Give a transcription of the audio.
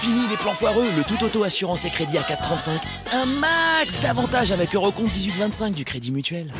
Fini les plans foireux, le tout auto assurance et crédit à 4,35. Un max d'avantages avec Eurocompte 1825 du Crédit Mutuel.